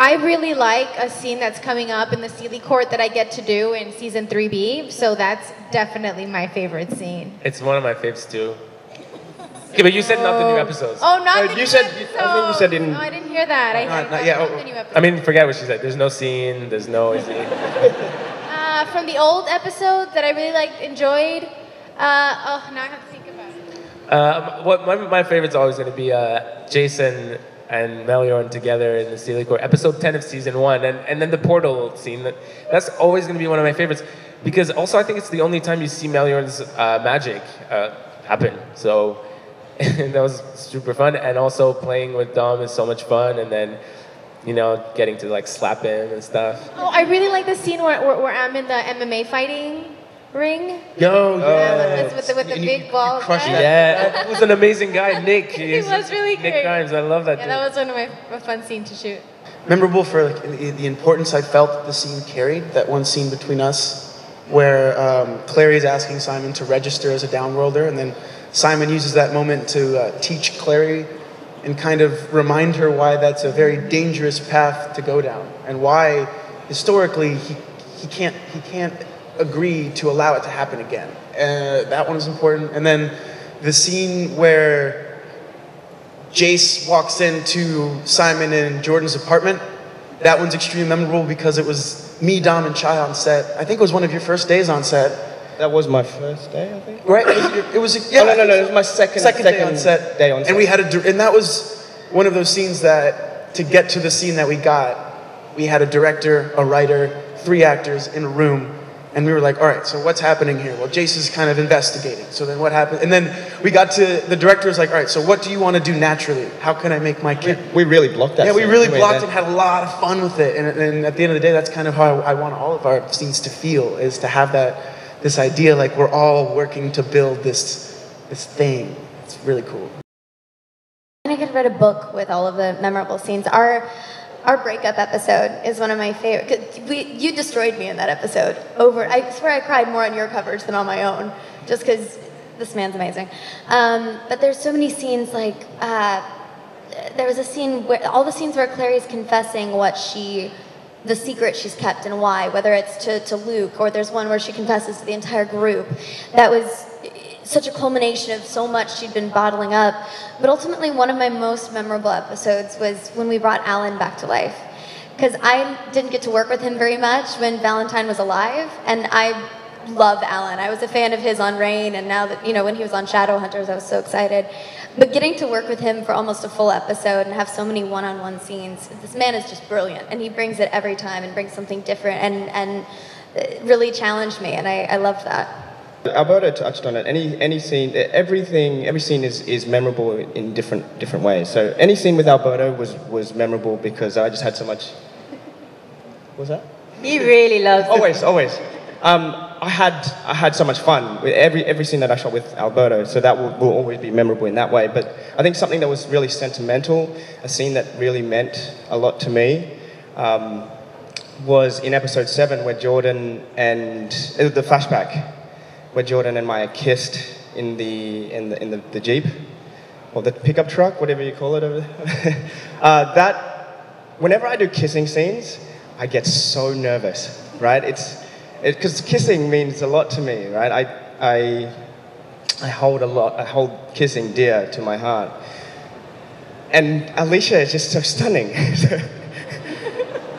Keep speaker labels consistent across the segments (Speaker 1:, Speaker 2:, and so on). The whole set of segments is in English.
Speaker 1: I really like a scene that's coming up in the Seelie Court that I get to do in season 3B, so that's definitely my favorite scene.
Speaker 2: It's one of my faves too. Okay, but you said not the new episodes.
Speaker 1: Oh, not
Speaker 3: No,
Speaker 1: the
Speaker 3: you
Speaker 1: new
Speaker 3: said- I think you said in-
Speaker 1: No, I didn't hear that. I
Speaker 3: Not-
Speaker 1: heard
Speaker 3: not yet.
Speaker 1: not
Speaker 3: Oh.
Speaker 1: the new episode.
Speaker 2: I mean, forget what she said. There's no scene. There's no.
Speaker 1: Uh, from the old episode that I really like enjoyed. Uh, oh, now I have to think about it.
Speaker 2: Uh, what my, my favorite's always going to be uh, Jason and Meliorn together in the Seelie Court, episode 10 of season one, and, and then the portal scene. That, that's always going to be one of my favorites because also I think it's the only time you see Meliorn's uh, magic uh, happen. So that was super fun, and also playing with Dom is so much fun, and then you know getting to like slap him and stuff.
Speaker 1: Oh, I really like the scene where, where, where I'm in the MMA fighting ring.
Speaker 3: Yo,
Speaker 1: Yeah, with, with the, with the big
Speaker 3: you
Speaker 1: ball.
Speaker 3: crushed
Speaker 1: guy.
Speaker 3: that.
Speaker 2: Yeah, that was an amazing guy, Nick.
Speaker 1: He
Speaker 2: He's-
Speaker 1: was really
Speaker 2: Nick
Speaker 1: great.
Speaker 2: Grimes. I love that
Speaker 1: Yeah,
Speaker 2: dude.
Speaker 1: that was one of my a fun scene to shoot.
Speaker 4: memorable for like the, the importance I felt that the scene carried. That one scene between us, where um, Clary is asking Simon to register as a downworlder, and then Simon uses that moment to uh, teach Clary and kind of remind her why that's a very dangerous path to go down, and why historically he, he can't he can't agree to allow it to happen again. Uh, that one is important, and then the scene where Jace walks into Simon and Jordan's apartment. That one's extremely memorable because it was me, Dom, and Chai on set. I think it was one of your first days on set.
Speaker 3: That was my first day, I think.
Speaker 4: Right? It was, it was yeah.
Speaker 3: Oh, no, no, no, it was my second-
Speaker 4: second, day on set.
Speaker 3: day on set.
Speaker 4: And we had a and that was one of those scenes that to get to the scene that we got, we had a director, a writer, three actors in a room, and we were like, all right, so what's happening here? Well, Jace is kind of investigating. So then what happened? And then we got to the director was like, all right, so what do you want to do naturally? How can I make my kid?
Speaker 3: We really blocked that.
Speaker 4: Yeah, we really
Speaker 3: didn't
Speaker 4: blocked
Speaker 3: That-
Speaker 4: and had a lot of fun with it. And, and at the end of the day, that's kind of how I want all of our scenes to feel: is to have that this idea like we're all working to build this this thing. It's really cool.
Speaker 5: And I could write a book with all of the memorable scenes. Our our breakup episode is one of my favorite. We, you destroyed me in that episode. Over, I swear I cried more on your covers than on my own, just because this man's amazing. Um, but there's so many scenes like uh, there was a scene where all the scenes where Clary's confessing what she the secret she's kept and why, whether it's to, to Luke or there's one where she confesses to the entire group. That was such a culmination of so much she'd been bottling up. But ultimately, one of my most memorable episodes was when we brought Alan back to life. Because I didn't get to work with him very much when Valentine was alive, and I love Alan. I was a fan of his on Reign, and now that, you know, when he was on Shadowhunters, I was so excited. But getting to work with him for almost a full episode and have so many one on one scenes, this man is just brilliant, and he brings it every time and brings something different and, and uh, really challenged me, and I, I loved that.
Speaker 3: Alberto touched on it. Any any scene, everything, every scene is, is memorable in different different ways. So any scene with Alberto was was memorable because I just had so much. What was that?
Speaker 6: He really loves
Speaker 3: Always, always. Um, I had I had so much fun with every every scene that I shot with Alberto. So that will, will always be memorable in that way. But I think something that was really sentimental, a scene that really meant a lot to me. Um, was in episode seven where Jordan and uh, the flashback where Jordan and Maya kissed in the in the in the, the jeep or the pickup truck, whatever you call it uh, that whenever I do kissing scenes, I get so nervous. Right? It's because kissing means a lot to me. Right? I I I hold a lot. I hold kissing dear to my heart. And Alicia is just so stunning.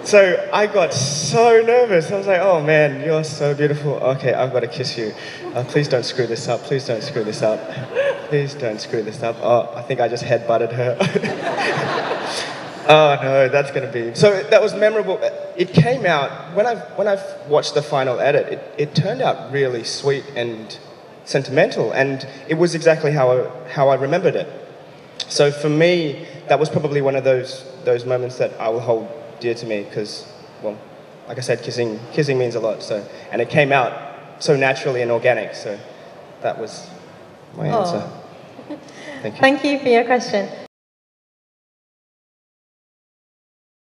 Speaker 3: So I got so nervous. I was like, oh man, you're so beautiful. Okay, I've got to kiss you. Uh, please don't screw this up. Please don't screw this up. Please don't screw this up. Oh, I think I just head butted her. oh no, that's going to be. So that was memorable. It came out, when I've, when I've watched the final edit, it, it turned out really sweet and sentimental. And it was exactly how I, how I remembered it. So for me, that was probably one of those, those moments that I will hold dear to me because, well, like I said, kissing, kissing means a lot. So, and it came out so naturally and organic. So that was my oh. answer. Thank you.
Speaker 6: Thank you for your question.